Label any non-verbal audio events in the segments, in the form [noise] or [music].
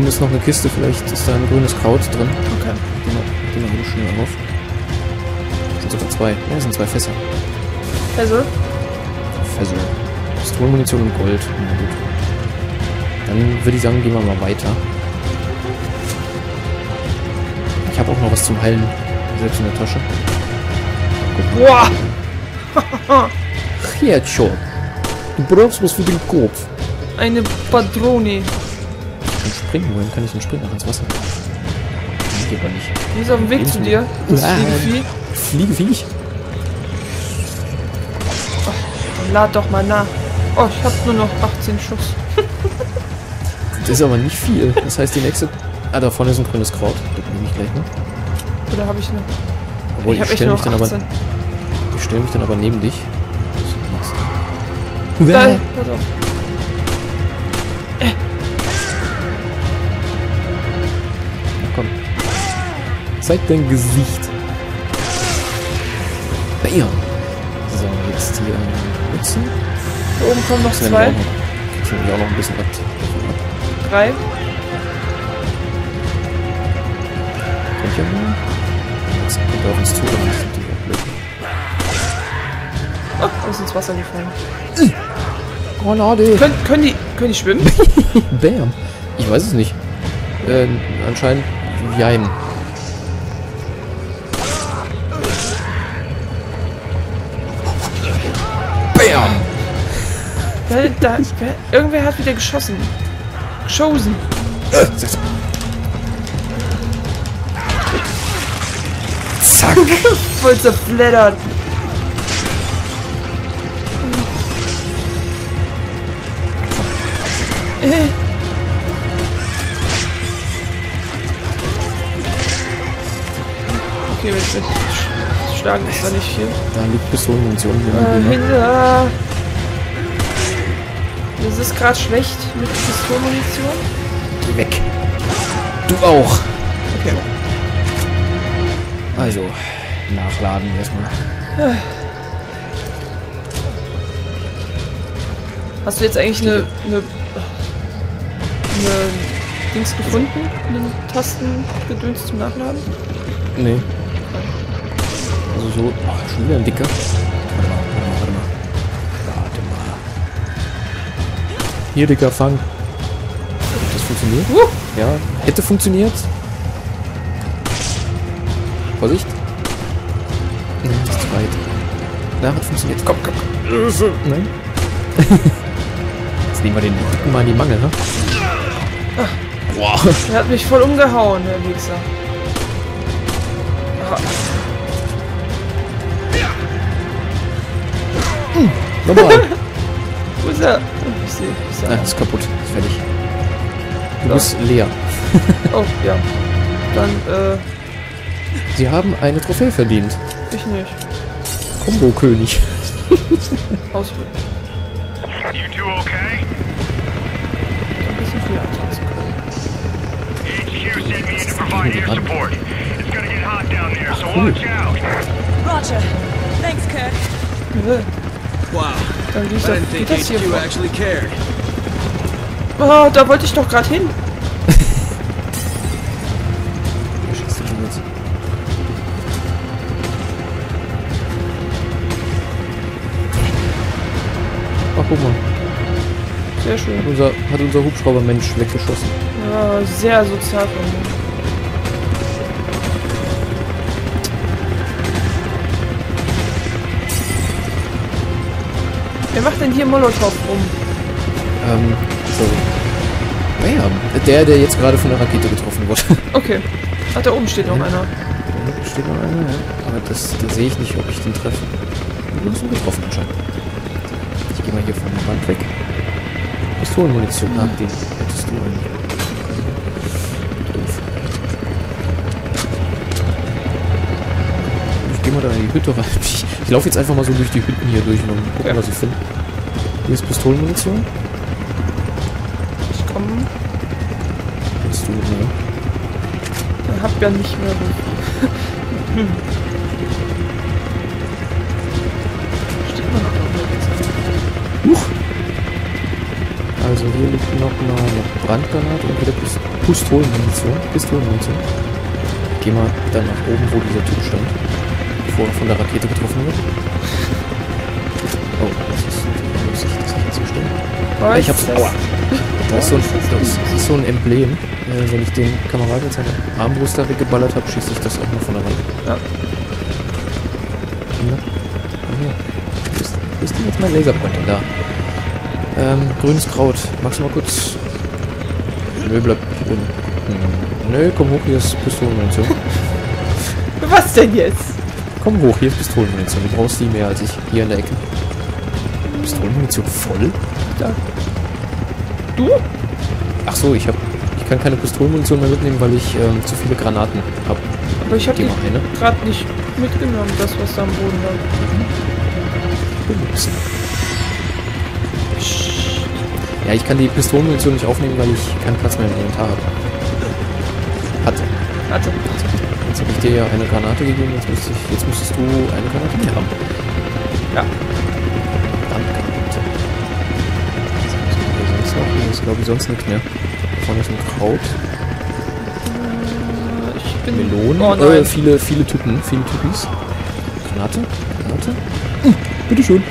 oben ist noch eine Kiste, vielleicht ist da ein grünes Kraut drin. Okay. Die eben schnell auf. Das sind sogar zwei. Ja, das sind zwei Fässer. Also, Also, Pistolenmunition und Gold. Na gut. Dann würde ich sagen, gehen wir mal weiter. Ich habe auch noch was zum Heilen selbst in der Tasche. boah! Headshot. Du brauchst was für den Kopf. Eine Padrone. Und springen, wohin kann ich denn springen? Ach, ins Wasser. Geht aber nicht. Die ist auf dem Weg zu dir. Das Nein. Fliegenvieh. Fliege wie ich. Dann lad doch mal nach. Oh, ich habe nur noch 18 Schuss. [laughs] Das ist aber nicht viel. Das heißt, die nächste... Ah, da vorne ist ein grünes Kraut. Das nehme ich gleich noch. Oder habe ich noch? Obwohl, ich ich, stelle mich, dann aber, 18. ich stell mich dann aber neben dich. Machst du? Geil, pass auf. Zeig dein Gesicht. Bam. So, jetzt hier nutzen. Da oben kommen noch zwei. auch noch. Nämlich auch noch ein bisschen ab. Drei. Kommt ja mal. Jetzt kommt er auf uns zu, dann ist die auch blöd. Oh, da ist ins Wasser gefallen. Granate. Können, können, die, können die schwimmen? [laughs] Bam. Ich weiß es nicht. Äh, anscheinend jein. Da, da, wer, irgendwer hat wieder geschossen. Geschossen. Zack. [laughs] Voll zerfleddert. Äh. Okay, wir sind sch- schlagen ist da nicht viel. Da liegt Pistolenmunition. Äh, Äh, hinter. Das ist gerade schlecht mit Pistolenmunition. Geh weg. Du auch. Okay. Also, nachladen erstmal. Hast du jetzt eigentlich eine, eine, eine Dings gefunden? Einen Tastengedöns zum Nachladen? Nee. Also so. Ach, schon wieder ein dicker. Hier, Dicker, fang. Hat das funktioniert? Uh, Ja, hätte funktioniert. Vorsicht. Nein, das ist zu weit. Na, hat funktioniert. Komm, komm, komm. Nein. Jetzt nehmen wir den Dicken mal in die Mangel, ne? Boah. er hat mich voll umgehauen, der Wichser. Ah, Nochmal. [laughs] wo ist er? Sehe. Ich Na, seh. ist kaputt. Ist fertig. Du So. bist leer. [laughs] Oh, ja. Dann, äh, Sie haben eine Trophäe verdient. ich nicht. Kombo-König. [laughs] Auswählen. You two okay? Ein bisschen viel antanzen können. HQ sent me in to provide air support. It's gonna get hot down there, so watch out. Roger. Thanks, Kirk. Wow, Dann liegt I das, didn't think das hier vor. Oh, da wollte ich doch gerade hin. Wer schießt denn jetzt? Ach, guck mal. Sehr schön. Hat unser, hat unser Hubschrauber-Mensch weggeschossen. Ja, sehr sozial von mir. Wer macht denn hier Molotow rum? Ähm, so. Bam. Der, der jetzt gerade von der Rakete getroffen wurde. [laughs] Okay. Ach, da oben steht noch Ja. einer. Da hinten steht noch einer, ja. Aber das, da sehe ich nicht, ob ich den treffe. Du hast ihn getroffen anscheinend. Ich gehe mal hier von der Wand weg. Pistolenmunition. Ah, den hättest du eigentlich. Ich gehe mal da in die Hütte rein. [laughs] Ich, ich laufe jetzt einfach mal so durch die Hütten hier durch und gucken, Ja. was ich finde. Hier ist Pistolenmunition. Ich komme. Willst du, ne? Ich hab ja nicht mehr da oben? Also, hier liegt noch mal eine Brandgranate und wieder Pist Pistolenmunition. Pistolenmunition. Geh mal dann nach oben, wo dieser Typ stand. Er von der Rakete getroffen wird. Oh, das ist lustig, das nicht stellen. Oh, ich hab's. Aua. Da ist so ein, das ist so ein Emblem. Äh, wenn ich den Kameraden jetzt seine Armbrust da weggeballert habe, schieße ich das auch noch von der Wand. Ja. Hier. Ah, hier. Wo ist, wo ist denn jetzt mein Laserpointer? Da. Ähm, grünes Kraut. Magst du mal kurz... Nö, bleib unten. Hm. Nö, komm hoch, hier ist Pistolenmunition. [laughs] Was denn jetzt? Komm hoch, hier ist Pistolenmunition. Du brauchst die mehr als ich. Hier in der Ecke. Pistolenmunition voll? Da. Du? Ach so, ich hab... Ich kann keine Pistolenmunition mehr mitnehmen, weil ich ähm, zu viele Granaten habe. Aber ich hab Geh die gerade nicht mitgenommen, das was da am Boden lag. Ja, ich kann die Pistolenmunition nicht aufnehmen, weil ich keinen Platz mehr im Inventar habe. Hatte. Warte. Jetzt habe ich dir ja eine Granate gegeben, jetzt, müsste ich, jetzt müsstest du eine Granate haben. Ja. Brandgranate. Was haben wir sonst noch? Hier ist, glaube ich, sonst nichts mehr. Vorne ist ein Kraut. Äh, Ich bin. Melonen. Oh äh, viele, viele Typen. Viele Typis. Granate. Granate. Hm, bitteschön.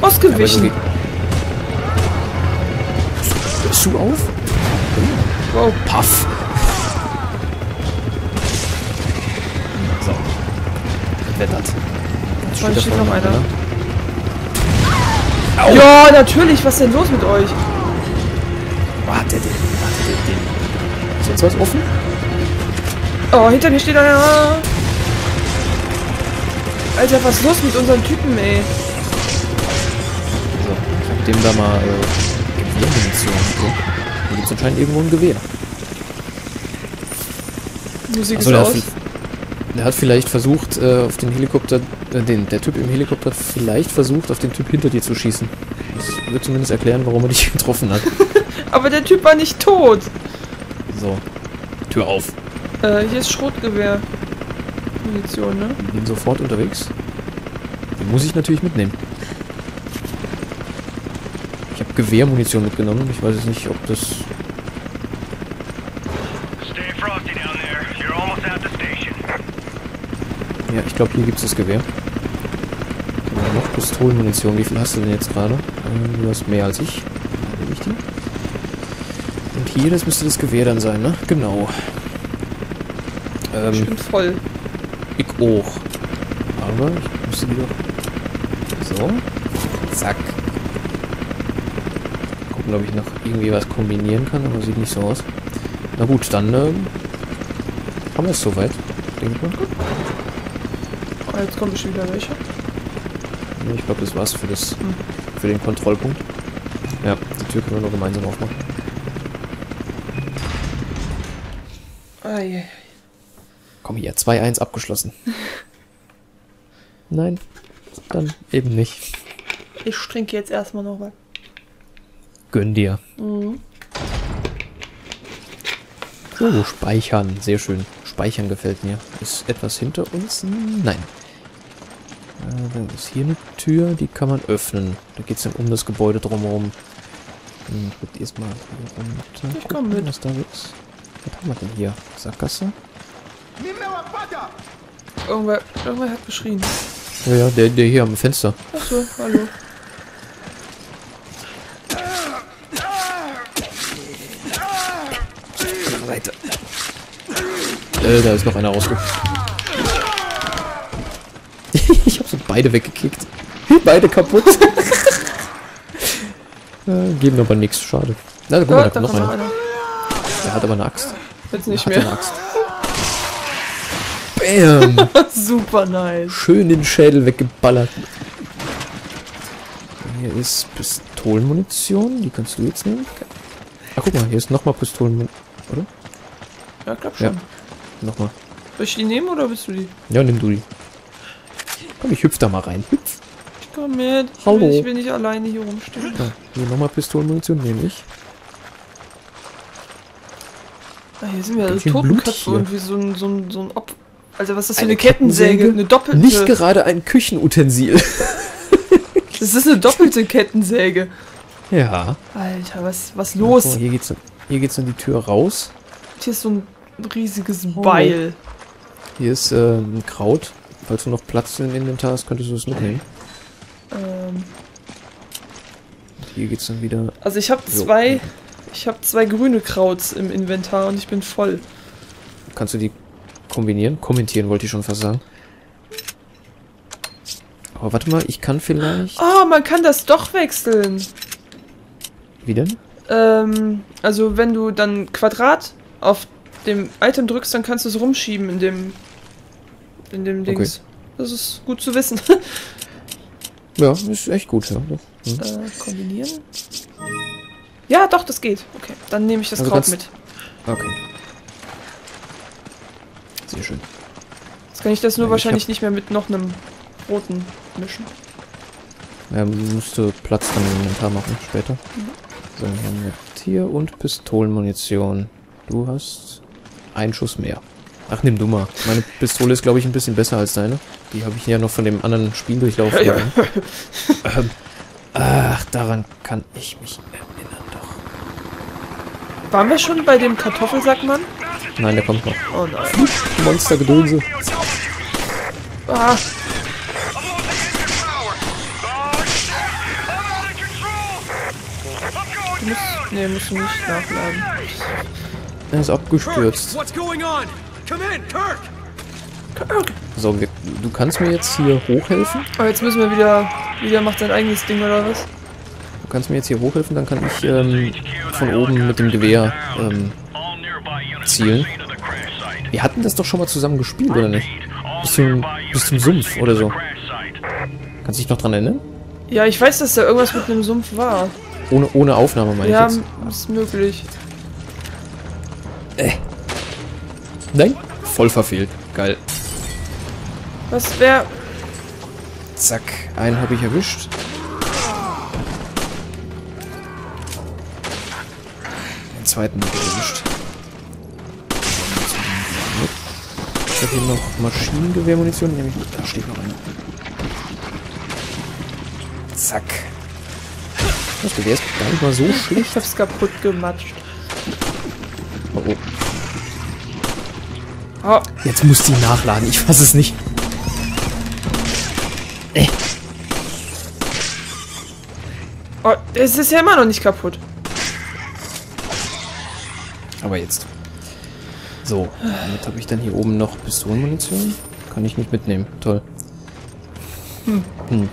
Oh. Ausgewichen. Bist du auf? Wow. Paff. So. Wettert. Vorne steht noch einer. ne? Ja, natürlich. Was ist denn los mit euch? Warte, den, warte, den, den. Ist jetzt was offen? Oh, hinter mir steht einer. Alter, was ist los mit unseren Typen, ey? So, ich hab dem da mal äh, Gewehrmunition. So. Da gibt's anscheinend irgendwo ein Gewehr. Musik Achso, ist der, hat aus. vi- der hat vielleicht versucht, äh, auf den Helikopter, äh, den, der Typ im Helikopter hat vielleicht versucht, auf den Typ hinter dir zu schießen. Das wird zumindest erklären, warum er dich [laughs] getroffen hat. [laughs] Aber der Typ war nicht tot. So. Tür auf. Äh, hier ist Schrotgewehr. Munition, ne? Bin sofort unterwegs. Den muss ich natürlich mitnehmen. Gewehrmunition mitgenommen. Ich weiß jetzt nicht, ob das... Stay frosty down there. You're almost at the station. Ja, ich glaube, hier gibt es das Gewehr. So, noch Pistolenmunition. Wie viel hast du denn jetzt gerade? Ähm, du hast mehr als ich. Und hier, das müsste das Gewehr dann sein, ne? Genau. Ich Ähm, bin voll. ich auch. Aber ich müsste die doch... So. Zack. Gucken, ob ich noch irgendwie was kombinieren kann, aber sieht nicht so aus. Na gut, dann ähm, haben wir es soweit. Denke ich mal. Oh, jetzt kommen schon wieder welche. Ich glaube, das war's für das für den Kontrollpunkt. Ja, die Tür können wir nur gemeinsam aufmachen. Ei. Komm hier, 2-1 abgeschlossen. [laughs] Nein, dann eben nicht. Ich trinke jetzt erstmal noch was. Gönn dir. Mhm. So, speichern. Sehr schön. Speichern gefällt mir. Ist etwas hinter uns? Nein. Äh, dann ist hier eine Tür, die kann man öffnen. Da geht es dann um das Gebäude drumherum. Hm, gut, erstmal hier runter. Ich komm gucken, mit. Was da ist. Was haben wir denn hier? Sackgasse? Irgendwer, irgendwer hat geschrien. Ja, ja, der, der hier am Fenster. Achso, hallo. Weiter. Äh, da ist noch einer rausge... [laughs] ich hab so beide weggekickt. [laughs] Beide kaputt. [laughs] äh, geben aber nichts, schade. Na, guck mal, da kommt noch einer. einer. Der hat aber eine Axt. Jetzt nicht hat eine mehr. Axt. Bam! Super nice. Schön den Schädel weggeballert. Hier ist Pistolenmunition. Die kannst du jetzt nehmen. Ach, guck mal, hier ist nochmal Pistolenmunition. Oder? Ja, glaub Ja. Nochmal. Soll ich die nehmen oder bist du die? Ja, nimm du die. Komm, ich hüpf da mal rein. Hüpf. Ich komm mit. Ich Hallo. Will, ich will nicht alleine hier rumstehen. Ja, hier nochmal Pistolenmunition nehme ich. Ah, hier sind wir Blut Totenköpfe und wie so ein, so ein, so ein Op Also was ist das für Eine eine Kettensäge? Kettensäge? Eine doppelte. Nicht gerade ein Küchenutensil. [laughs] das ist eine doppelte Kettensäge. ja. Alter, was, was los? Oh, hier geht's, hier geht's in die Tür raus. Hier ist so ein riesiges Oh. Beil. Hier ist äh, ein Kraut. Falls du noch Platz im Inventar hast, könntest du es mitnehmen. Ähm, Hier geht's dann wieder. also ich habe Jo. zwei, ich habe zwei grüne Krauts im Inventar und ich bin voll. Kannst du die kombinieren? Kommentieren wollte ich schon fast sagen. Aber warte mal, ich kann vielleicht. Oh, man kann das doch wechseln. Wie denn? Ähm, also wenn du dann Quadrat auf dem Item drückst, dann kannst du es rumschieben in dem in dem Okay. Dings. Das ist gut zu wissen. [laughs] Ja, ist echt gut, ja. Hm. äh, kombinieren. Ja, doch, das geht. Okay, dann nehme ich das Also Kraut mit. Okay. Sehr schön. Jetzt kann ich das nur Ja, ich wahrscheinlich nicht mehr mit noch einem roten mischen. Ja, musst du Platz dann im Inventar machen später. So, dann haben wir Tier- und Pistolenmunition. Du hast einen Schuss mehr. Ach, nimm du mal. Meine Pistole ist, glaube ich, ein bisschen besser als deine. Die habe ich ja noch von dem anderen Spieldurchlauf. Ja, ja. ähm, ach, daran kann ich mich erinnern doch. Waren wir schon bei dem Kartoffelsackmann? Nein, der kommt noch. Oh nein. Monstergedönse. Ah, du musst, nee, musst du nicht nachladen. Er ist abgestürzt. What's going on? Come in, Kirk! So, wir, du kannst mir jetzt hier hochhelfen. Aber jetzt müssen wir wieder, wieder macht sein eigenes Ding oder was? Du kannst mir jetzt hier hochhelfen, dann kann ich ähm, von oben mit dem Gewehr ähm, zielen. Wir hatten das doch schon mal zusammen gespielt, oder nicht? Bis zum, bis zum Sumpf oder so. Kannst du dich noch dran erinnern? Ja, ich weiß, dass da irgendwas mit einem Sumpf war. Ohne, ohne Aufnahme, meine Ja, ich jetzt. ist möglich. Nein? Voll verfehlt. Geil. Was wäre... Zack. Einen habe ich erwischt. Den zweiten habe ich erwischt. Ich habe hier noch Maschinengewehrmunition. Die nehme ich mit. Da steht noch eine. Zack. Das Gewehr ist gar nicht mal so schlecht. Ich hab's kaputt gematscht. Oh, oh. Oh, Jetzt muss die nachladen. Ich fass es nicht. oh, es ist ja immer noch nicht kaputt. Aber jetzt. So, damit habe ich dann hier oben noch Pistolenmunition. Kann ich nicht mitnehmen. Toll. Hm.